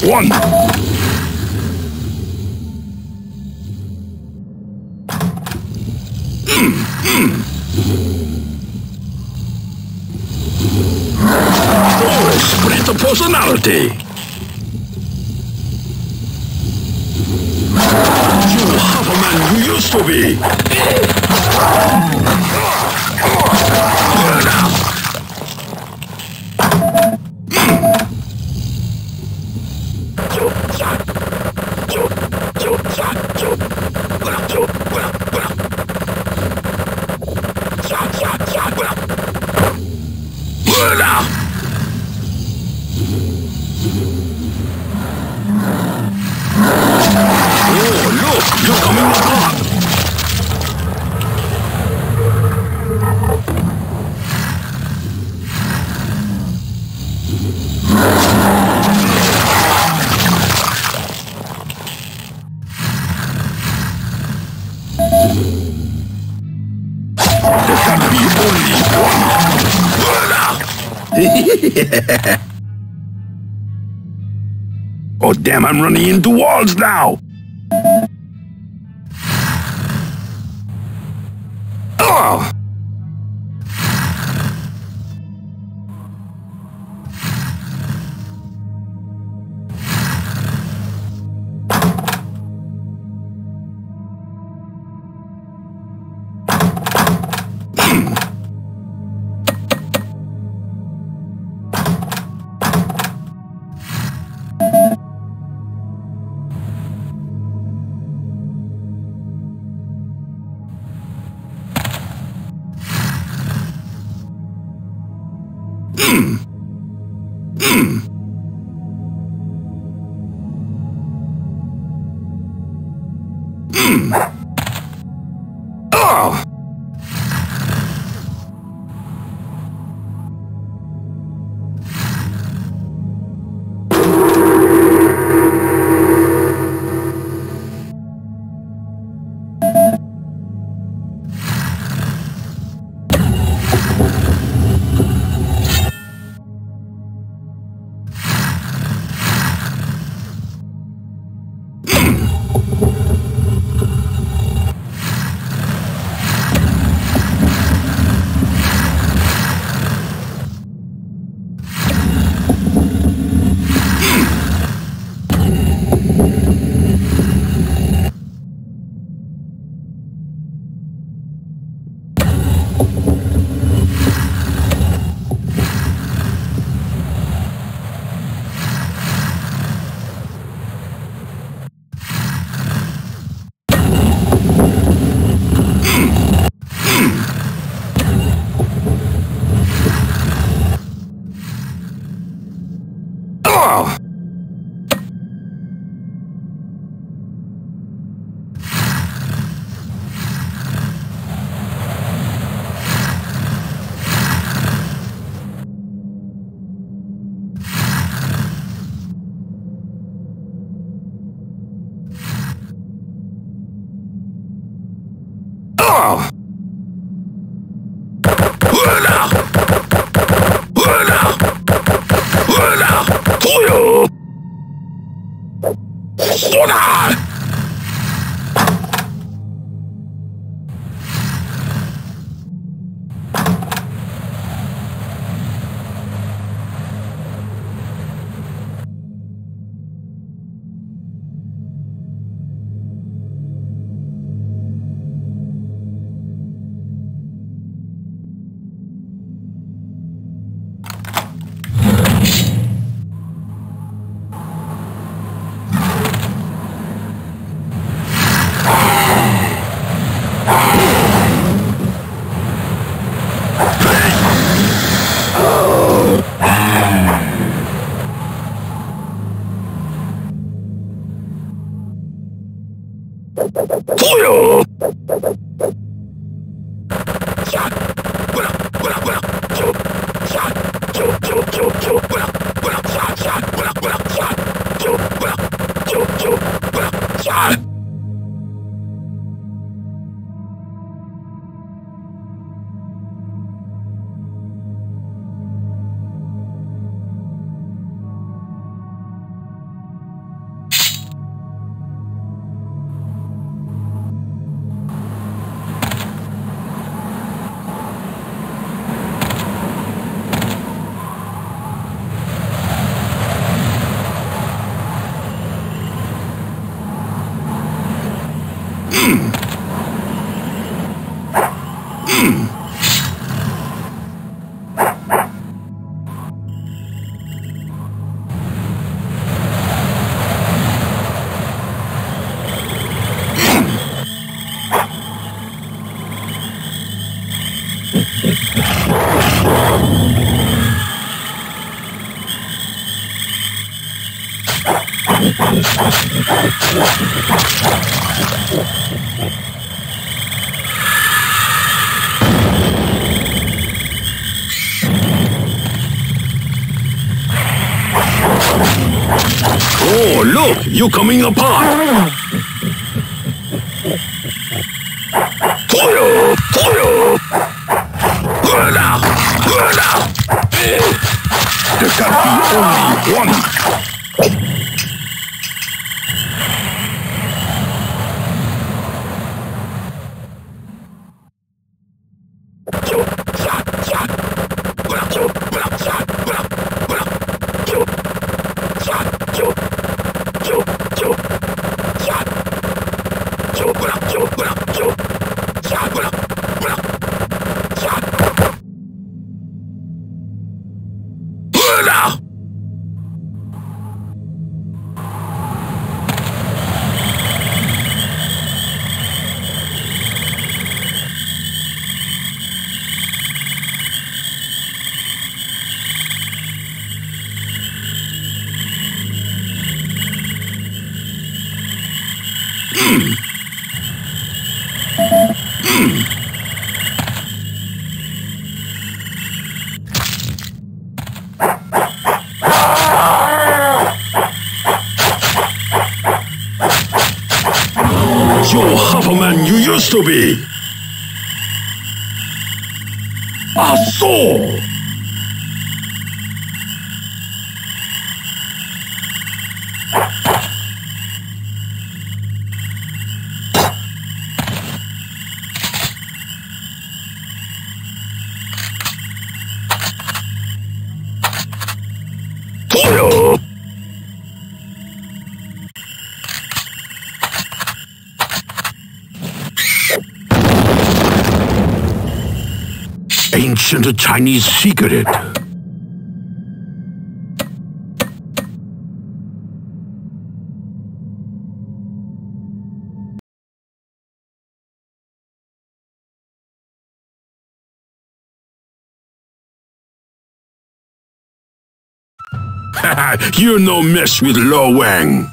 one. oh, damn, I'm running into walls now. Oh! You're coming apart! To be! A Chinese secret. you no mess with Lo Wang.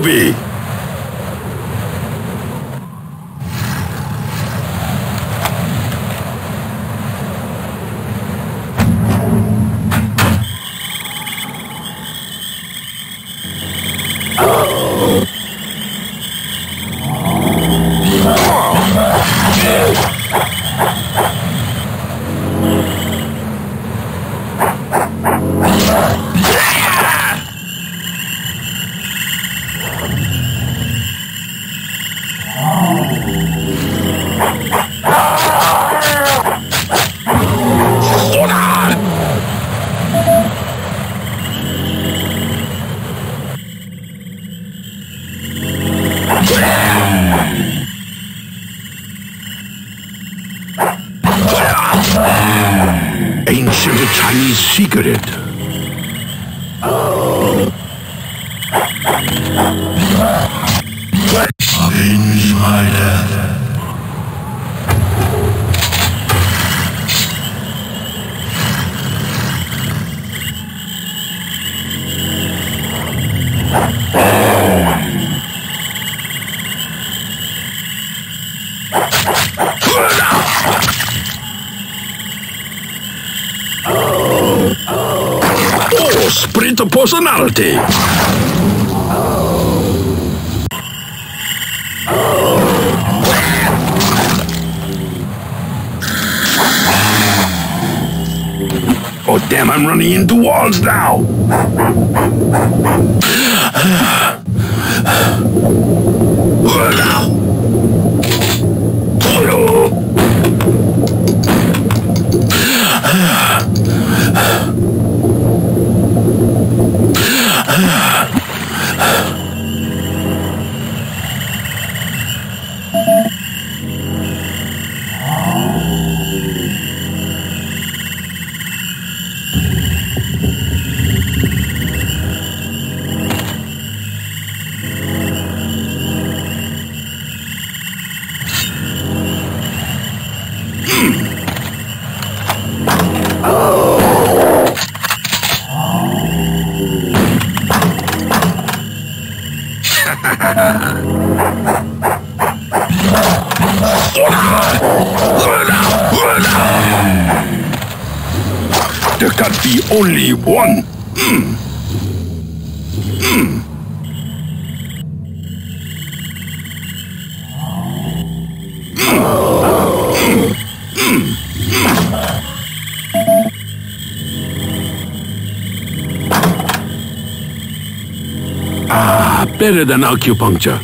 To be. Chinese secret. Than acupuncture.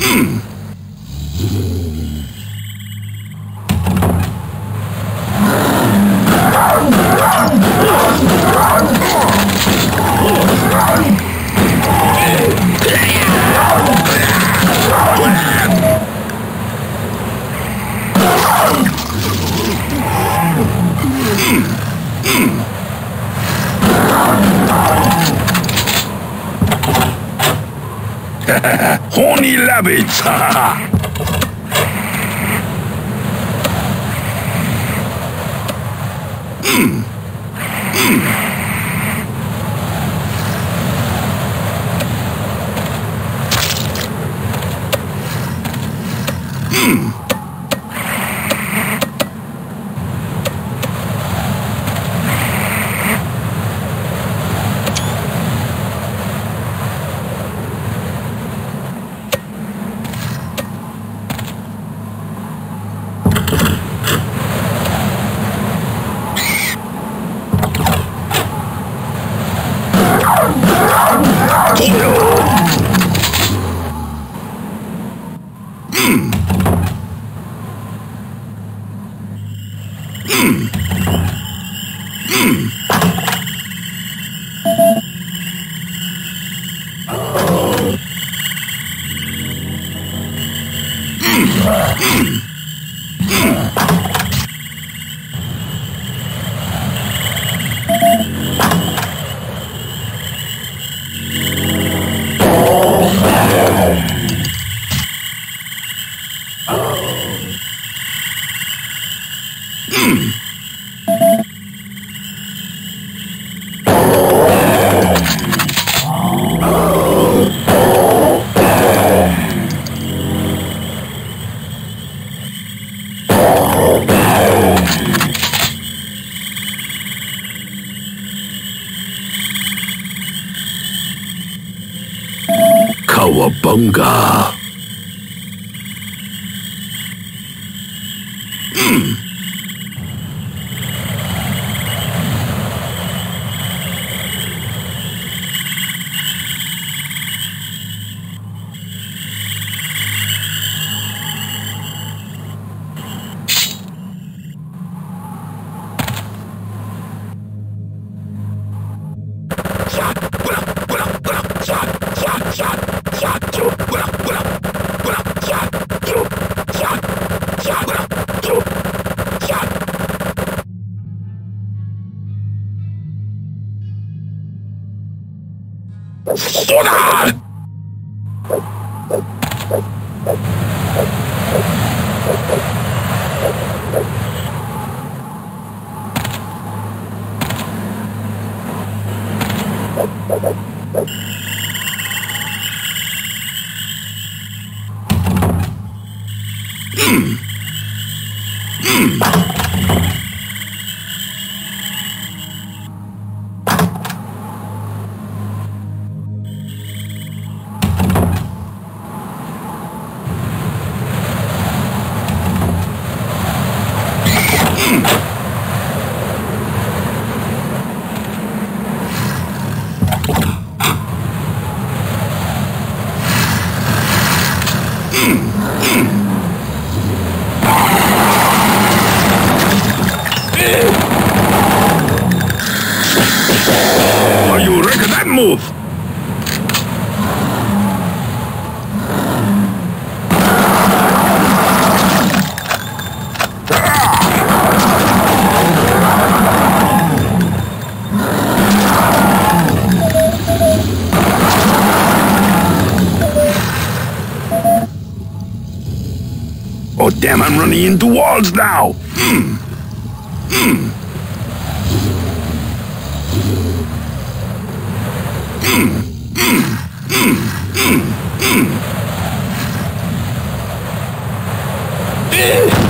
Horny Cowabunga! Oh, damn, I'm running into walls now. Mm. Mm. Mm.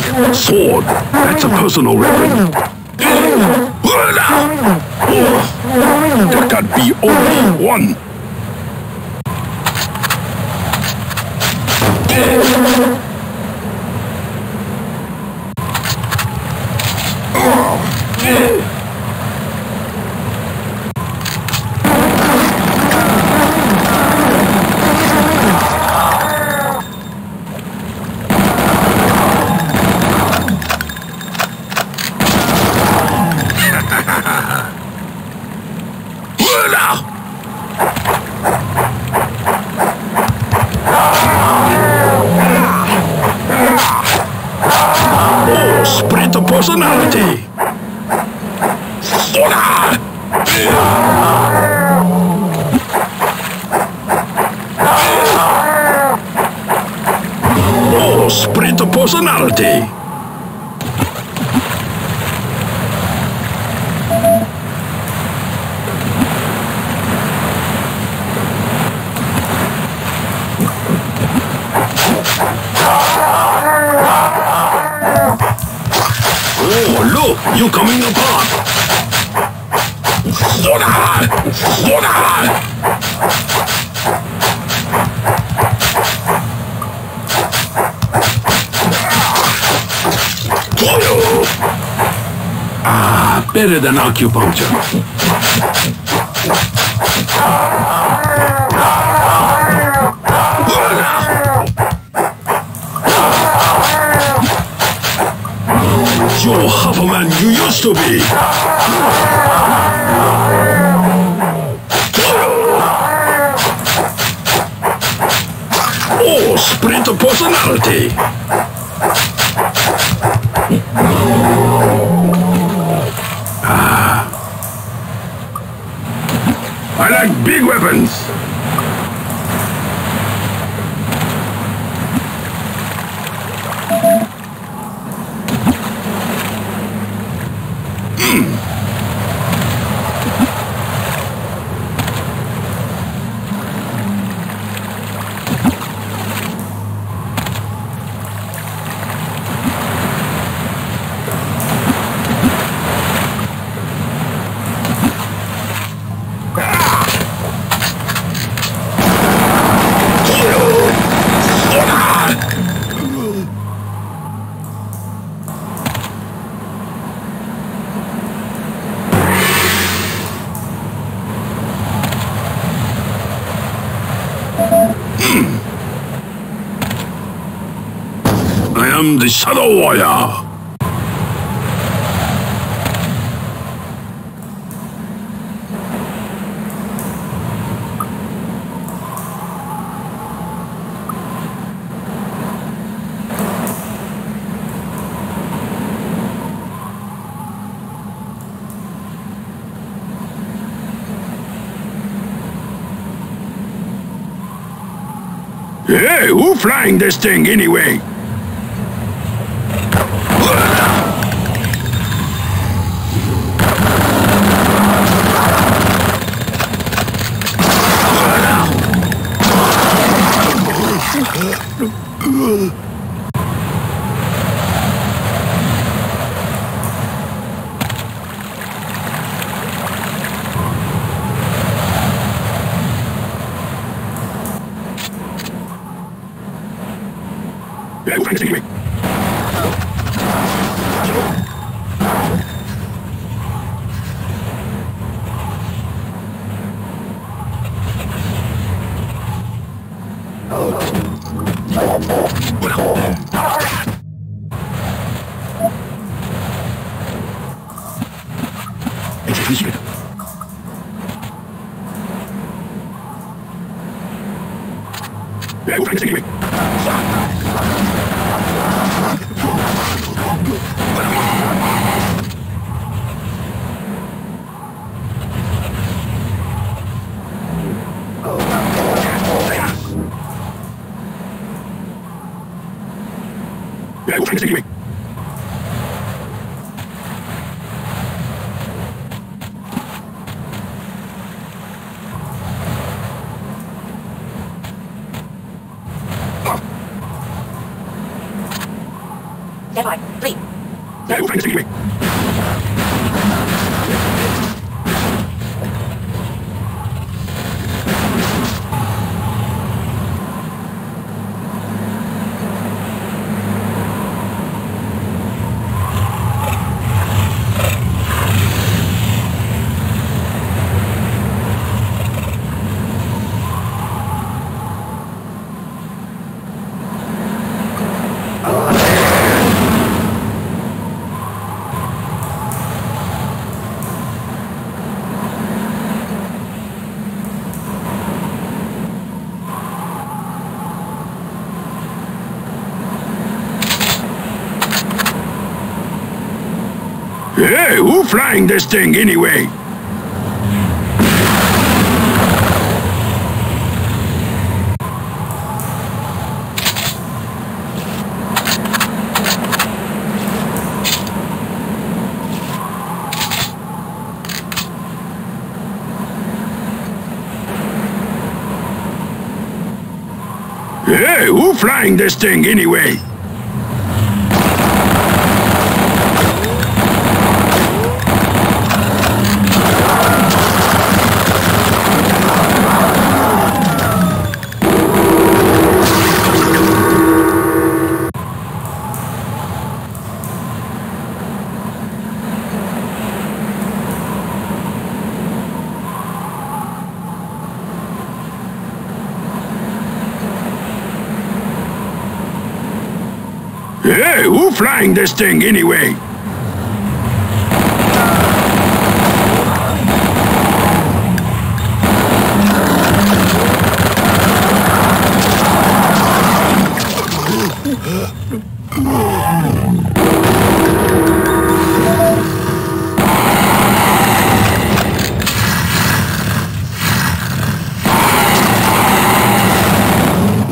Like sword. That's a personal weapon. There can be only one. Better than acupuncture. You're half a man you used to be. Oh, splinter personality. I like big weapons. Am the Shadow Warrior. Hey, who flying this thing anyway? Yeah, who flying this thing anyway? Hey, who flying this thing anyway? Hey, who flying this thing anyway? Flying this thing anyway?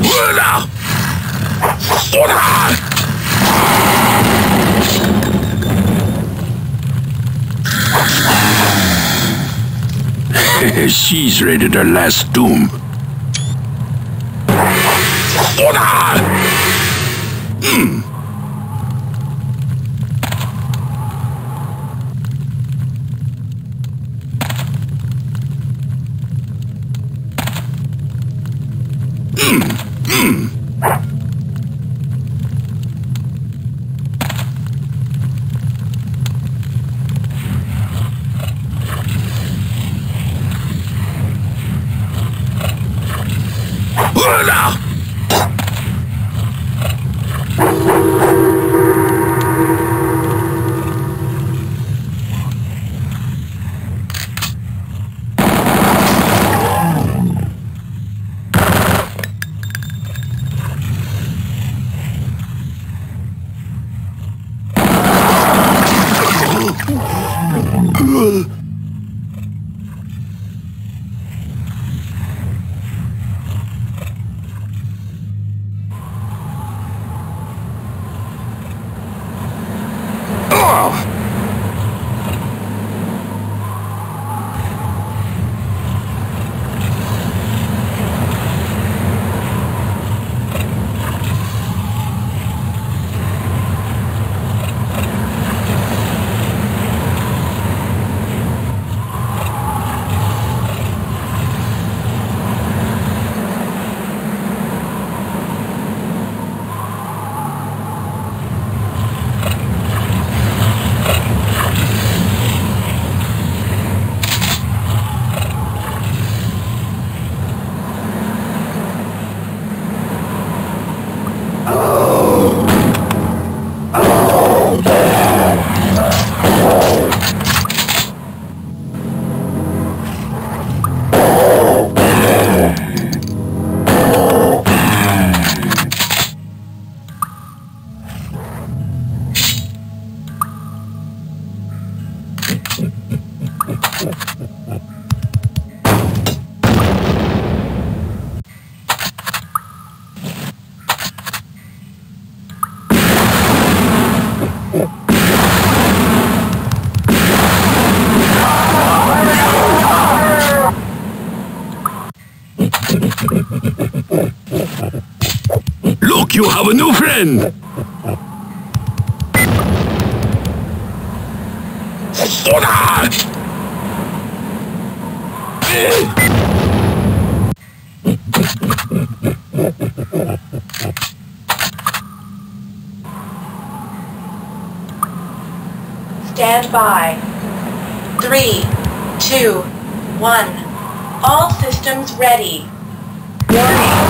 Voilà Voilà She's ready to last doom. Voilà Voilà hmm. You have a new friend! Stand by. Three, two, one. All systems ready. Warning.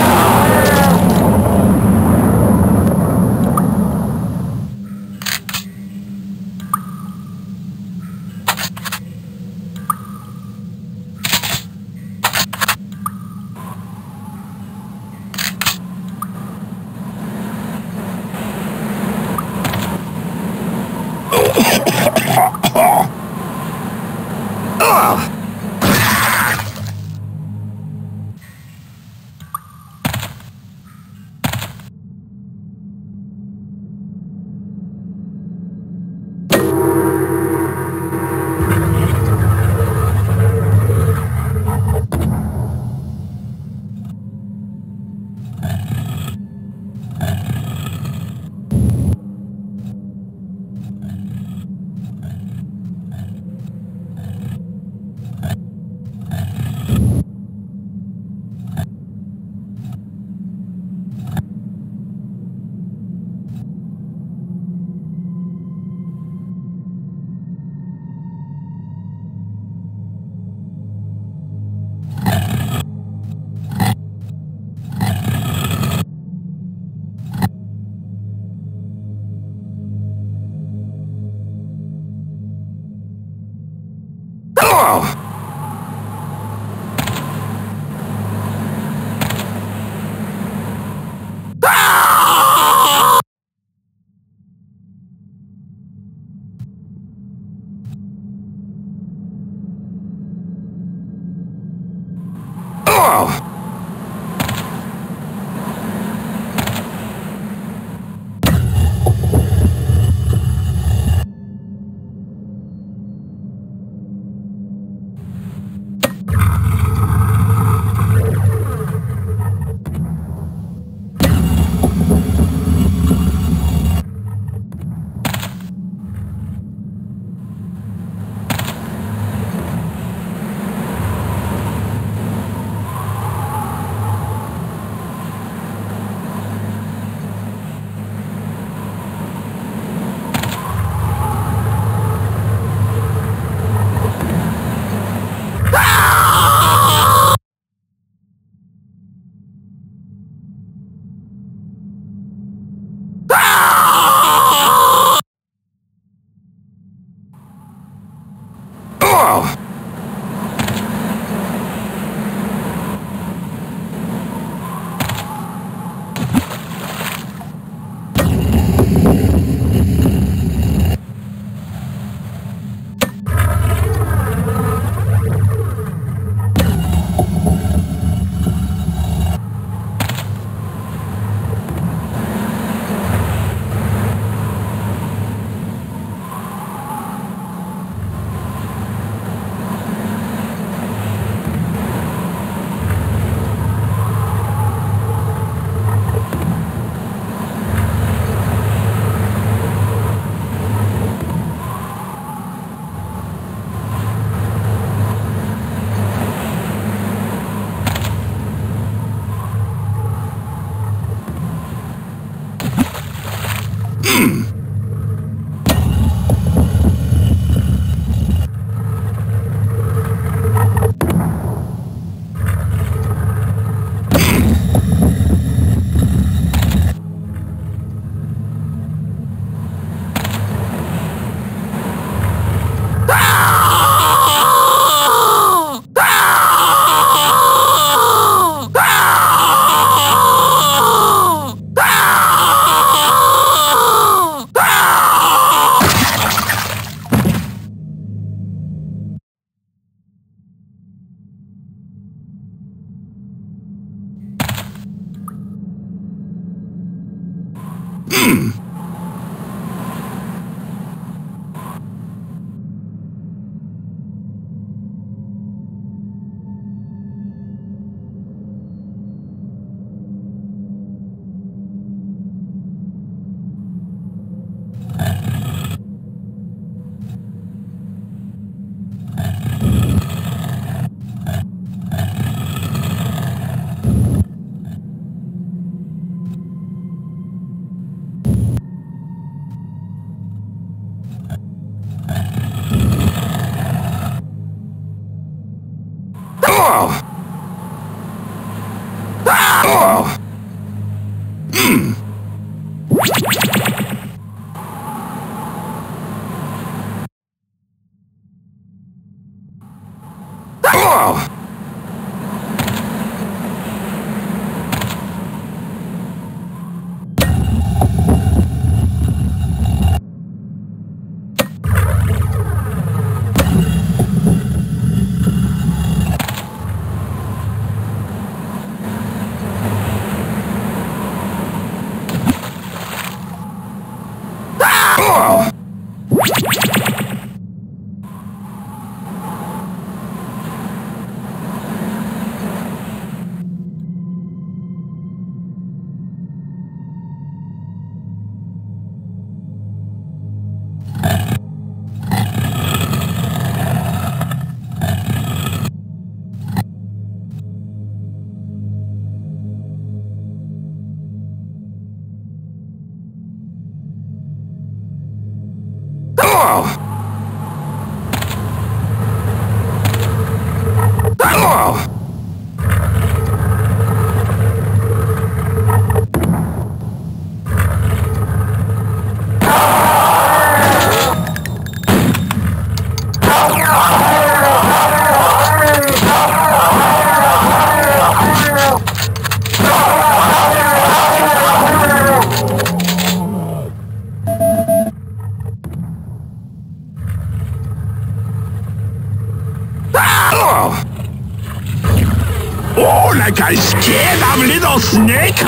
Oh, scared of little snake?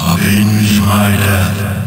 Avenge my death.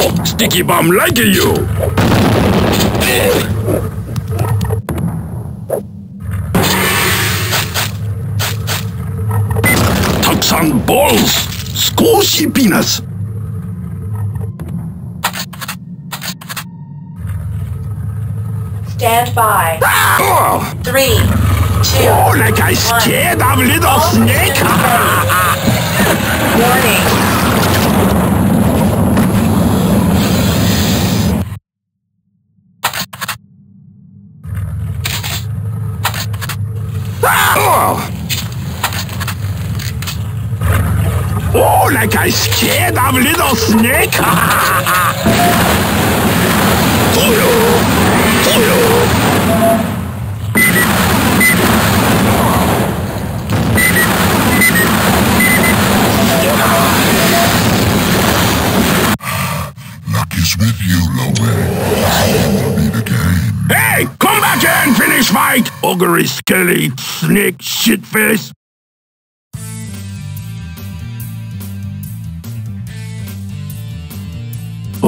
Oh, sticky bomb like you. 탁상 balls. Squishy peanuts. Stand by. Oh, Three, two, oh like I scared of little all snake. Warning. Oh. Oh, like I of little snake. Toyo. Toyo. Luck is with you, Lowe. Meet again. Hey, come back here and finish fight. Ogre skelly snake shitface.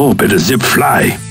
Oh, better zip fly.